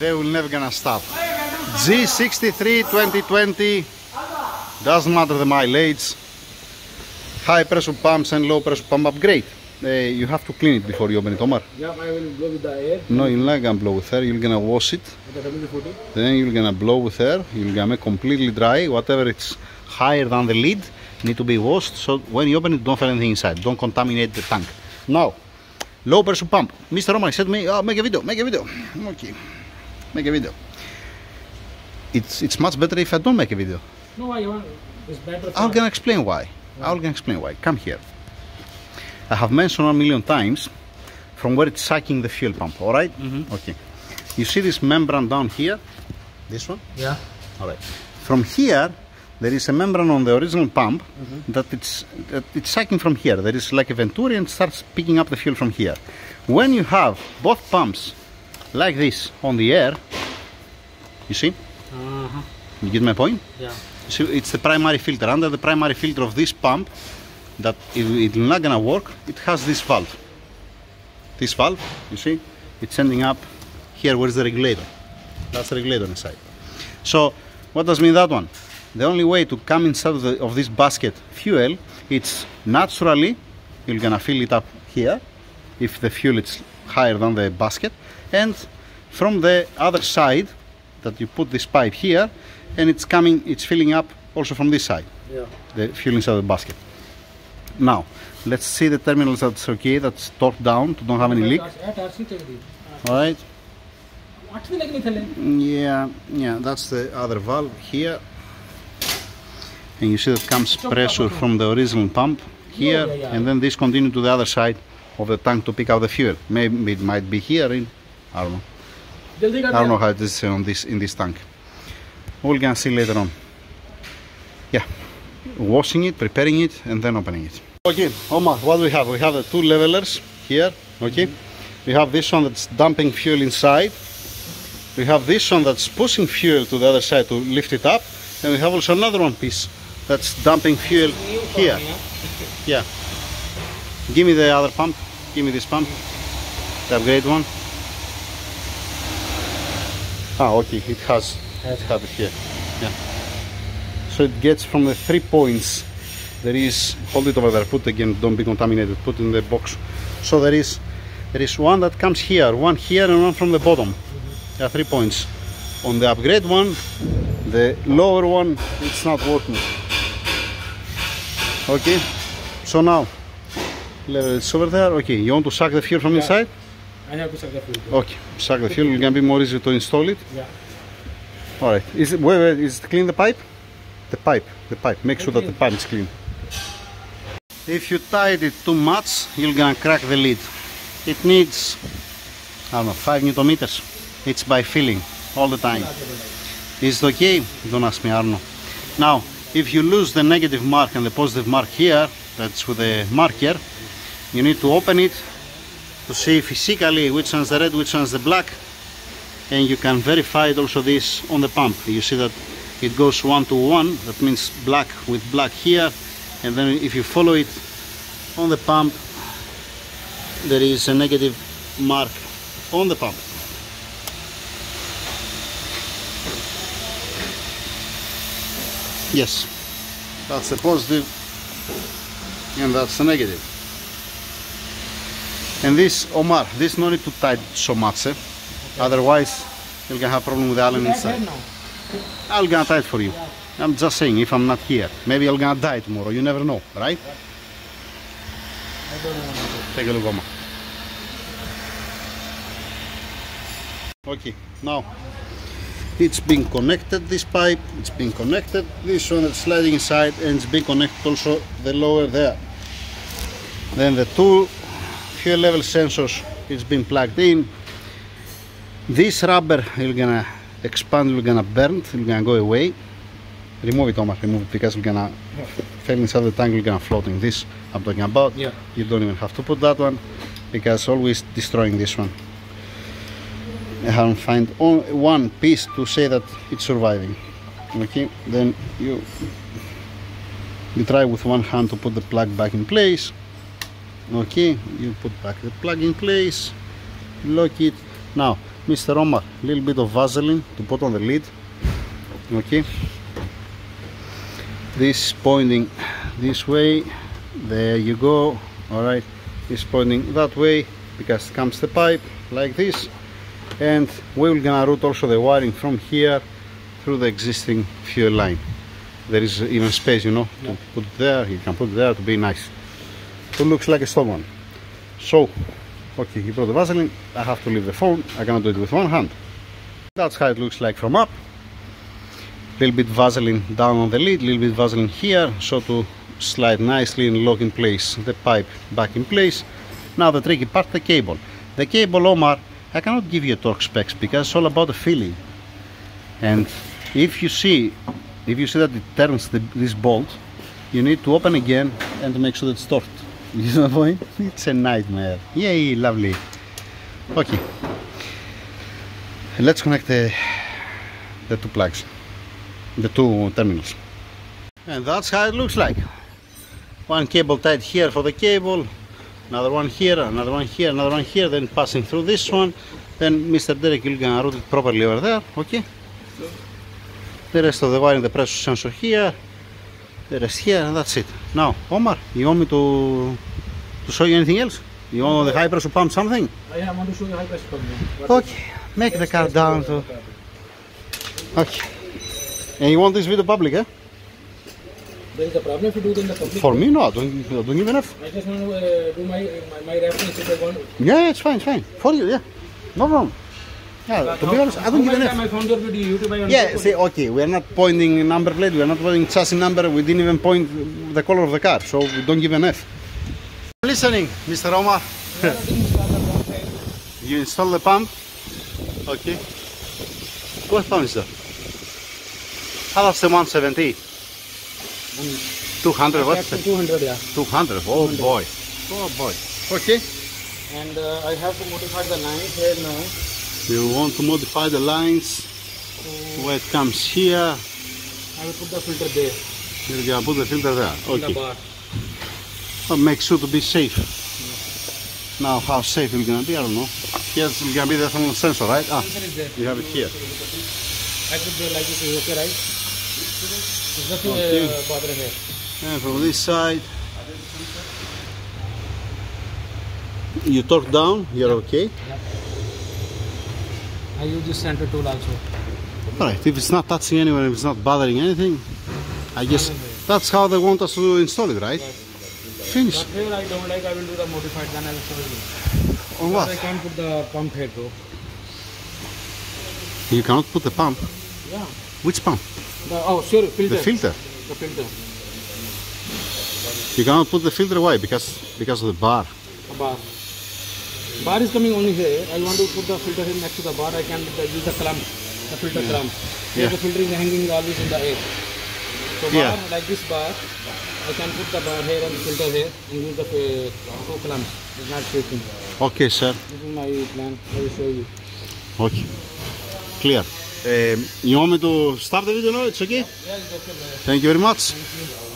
They will never gonna stop. G63 2020 doesn't matter the mileage. High pressure pumps and low pressure pump upgrade. Uh, you have to clean it before you open it, Omar. Yeah, I will blow with the air. No, you're not gonna blow with air. You're gonna wash it. With the WD-40. Then you're gonna blow with air. You're gonna make completely dry. Whatever it's higher than the lid need to be washed. So when you open it, don't find anything inside. Don't contaminate the tank. Now, low pressure pump. Mr. Omar said to me, oh, make a video, make a video. Okay, make a video. It's it's much better if I don't make a video. No, I want. It's better. I'm gonna explain why. I'm gonna explain why. Come here. I have mentioned a million times from where it's sucking the fuel pump. All right? Mm-hmm. Okay. You see this membrane down here? This one? Yeah. All right. From here, there is a membrane on the original pump mm-hmm. that it's that it's sucking from here. There is like a venturi and starts picking up the fuel from here. When you have both pumps like this on the air, you see, Uh huh. you get my point. Yeah. So it's the primary filter. Under the primary filter of this pump, that it, it's not gonna work, it has this valve. This valve, you see, it's ending up here. Where's the regulator? That's the regulator inside. So, what does mean that one? The only way to come inside of, the, of this basket fuel, it's naturally you're gonna fill it up here, if the fuel is higher than the basket, and from the other side, that you put this pipe here, and it's coming, it's filling up also from this side Yeah. the fuel inside the basket. Now, let's see the terminals that's okay, that's torqued down to don't have any leak. Yeah, torsion check the. Alright, What's the like Nikhil? yeah, yeah, that's the other valve here. And you see that comes pressure from the original pump here, and then this continue to the other side of the tank to pick up the fuel. Maybe it might be here in, I don't know. I don't know how it is on this in this tank. We're gonna see later on. Yeah, washing it, preparing it, and then opening it. Okay, Omar, what we have? We have the two levelers here. Okay, mm -hmm. we have this one that's dumping fuel inside. We have this one that's pushing fuel to the other side to lift it up, and we have also another one piece that's dumping fuel here. yeah. Give me the other pump. Give me this pump. The upgrade one. Ah, okay. It has. It has it here. Yeah. So it gets from the three points. There is. Hold it over there. Put again. Don't be contaminated. Put in the box. So there is. There is one that comes here, one here, and one from the bottom. There are three points. On the upgrade one, the lower one, it's not working. Okay. So now, level it's over there. Okay. You want to suck the fuel from inside? I have to suck the fuel. Okay, suck the fuel. It's gonna be more easy to install it. Yeah. All right. Is it wait, wait, is it clean the pipe? The pipe, the pipe. Make sure that the pipe is clean. If you tied it too much, you're gonna crack the lid. It needs, I don't know, five newton meters. It's by filling all the time. Is it okay? Don't ask me, Arno. Now, if you lose the negative mark and the positive mark here, that's with the marker, you need to open it to see physically which one's the red, which one's the black, and you can verify it also this on the pump. You see that it goes one to one, that means black with black here, and then if you follow it on the pump, there is a negative mark on the pump. Yes, that's the positive, and that's the negative. And this, Omar, this no need to tight so much, eh? otherwise you're gonna have problem with the Allen inside. I'll gonna tie it for you. I'm just saying, if I'm not here, maybe I'll gonna die tomorrow. You never know, right? I don't know. Take a look, Omar. Okay, now it's been connected. This pipe, it's been connected. This one is sliding inside, and it's been connected also the lower there. Then the two fuel level sensors, it's been plugged in. This rubber, you're gonna expand, you're gonna burn, you're gonna go away. Remove it, Omar. Remove it because we're gonna fell inside the tank. You're gonna floating. This I'm talking about. Yeah. You don't even have to put that one because always destroying this one. I haven't find only one piece to say that it's surviving. Okay, then you you try with one hand to put the plug back in place. Okay, you put back the plug in place, lock it. Now Mr. Omar, a little bit of Vaseline to put on the lid. Okay. This pointing this way. There you go. Alright. This pointing that way because comes the pipe like this. And we're gonna route also the wiring from here through the existing fuel line. There is even space, you know, to put there. You can put there to be nice. It looks like a stone one. So, okay, he brought the Vaseline. I have to leave the phone. I cannot do it with one hand. That's how it looks like from up. Little bit Vaseline down on the lid, little bit Vaseline here, so to slide nicely and lock in place the pipe back in place. Now the tricky part, the cable. The cable, Omar, I cannot give you torque specs because it's all about the feeling. And if you see, if you see that it turns the, this bolt, you need to open again and make sure that it's torqued. You see my point? It's a nightmare. Yay, lovely. Okay. Let's connect the, the two plugs, the two terminals. And that's how it looks like. One cable tied here for the cable, another one here, another one here, another one here, then passing through this one. Then Mr. Derek will gonna route it properly over there, okay? The rest of the wiring, the pressure sensor here, the rest here, and that's it. Now, Omar, you want me to to show you anything else? You want the high pressure pump something? I want to show you high pressure pump. What Okay, make the car down to. Okay. And you want this video public, eh? There is a problem if you do it in the public. For me, no, I don't, I don't give enough. I just want to uh, do my, my my reference if I want. Yeah, it's fine, it's fine. For you, yeah. No problem. Yeah, to be honest, I don't give How many enough. time I found your video YouTube. Yeah, say, okay, we are not pointing number plate, we are not pointing chassis number, we didn't even point the color of the car, so we don't give an F. Listening, Mr. Omar. You install the pump. Okay. What pump is that? How that's the 170? 200, what's it? 200, yeah. 200, oh boy. Oh boy. Okay. And uh, I have to modify the line here now. You want to modify the lines where it comes here. I will put the filter there. You're gonna put the filter there. In the Okay. bar. But make sure to be safe. Now, how safe it's gonna be, I don't know. Yes, it's gonna be the thermal sensor, right? Ah, Filter is there. you have it here. I put the like this is okay, right? There's nothing Okay. uh, bother here. And from this side, you torque down, you're okay. I use this center tool also. Alright, if it's not touching anywhere, if it's not bothering anything, I guess that's how they want us to install it, right? Finish. But here I don't like, I will do the modified, then I will show you. Or But I can't put the pump here, bro. You cannot put the pump. Yeah. Which pump? The, oh, sure, filter. The filter. The filter. You cannot put the filter away because because of the bar. A bar. Bar is coming only here. I want to put the filter here next to the bar. I can use the clamp, the filter yeah. clamp. Here Yeah. the filter is hanging always in the air. So bar, Yeah. like this bar, I can put the bar here and filter here and use the uh, two clamps. It's not shaking. Okay, sir. This is my plan. I will show you. Okay. Clear. Um, you want me to stop the video now? It's okay? Yeah, it's okay. Thank you very much. Thank you.